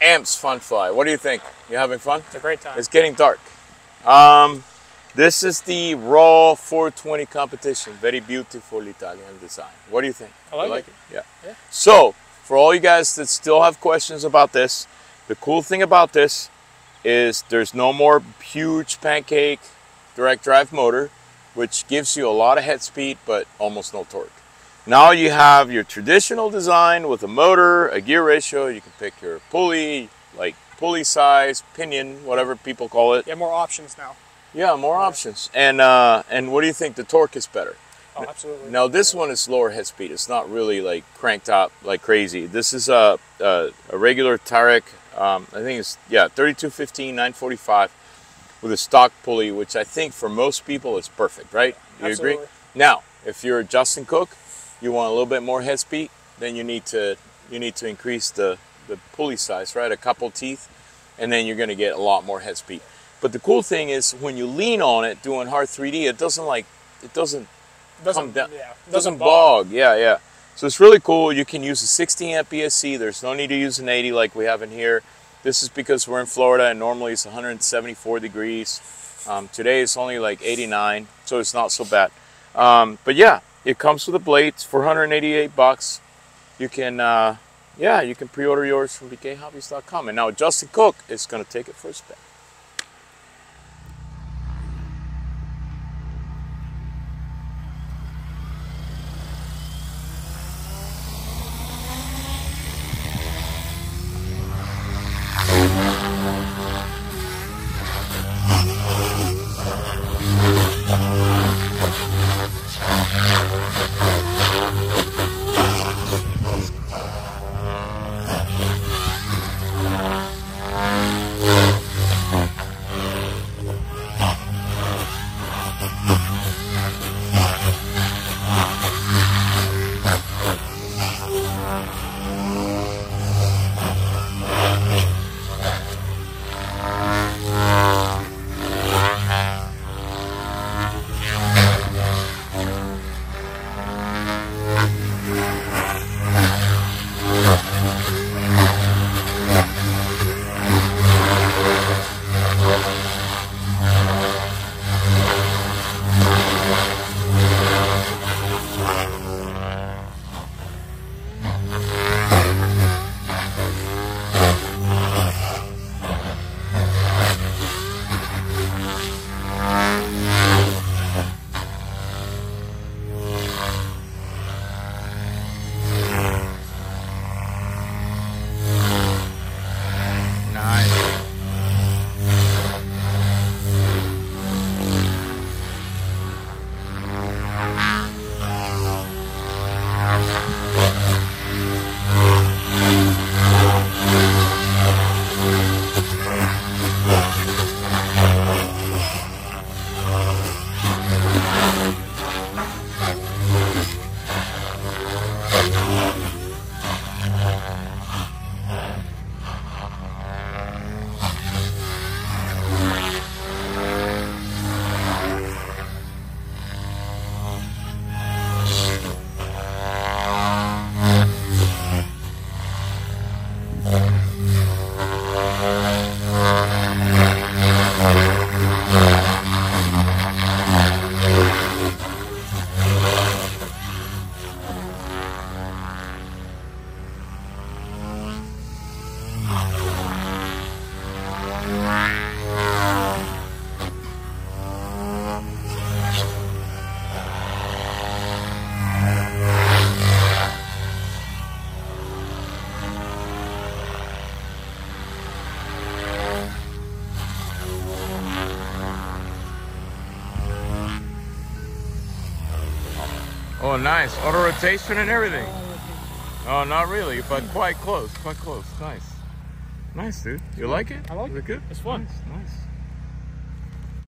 Amps Fun Fly. What do you think? You having fun? It's a great time. It's getting dark. Um, this is the Raw 420 competition. Very beautiful Italian design. What do you think? I like You it. Yeah. Yeah. So, for all you guys that still have questions about this, the cool thing about this is there's no more huge pancake direct drive motor, which gives you a lot of head speed but almost no torque. Now you have your traditional design with a motor, a gear ratio. You can pick your pulley, like pulley size, pinion, whatever people call it. Yeah, more options now. Yeah, more options. And uh, and what do you think? The torque is better. Oh, absolutely. Now this one is lower head speed. It's not really like cranked up like crazy. This is a a, a regular Tarek. Um, I think it's yeah 3215 945 with a stock pulley, which I think for most people is perfect. Right? You Absolutely. agree? Now, if you're Justin Cook, you want a little bit more head speed, then you need to you need to increase the the pulley size, right? A couple teeth, and then you're going to get a lot more head speed. But the cool thing is when you lean on it doing hard 3D, it doesn't like it doesn't doesn't come down. Yeah, doesn't bog. Yeah, yeah. So it's really cool. You can use a 60 amp ESC. There's no need to use an 80 like we have in here. This is because we're in Florida and normally it's 174 degrees. Um, today it's only like 89, so it's not so bad. Um, but yeah, it comes with a blade. It's 488 bucks. You can, uh, yeah, you can pre-order yours from bkhobbies.com. And now Justin Cook is going to take it for a spin. Oh, nice. Auto rotation and everything. Oh, not really, but quite close. Quite close. Nice. Nice, dude. You like it? I like Is it. good? It's fun. Nice. nice.